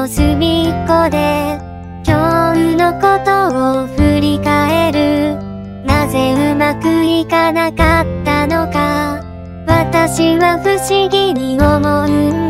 の隅っこで今日のことを振り返る。なぜうまくいかなかったのか。私は不思議に思うんだ。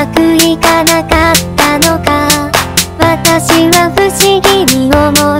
まくいかなかったのか。私は不思議に思う。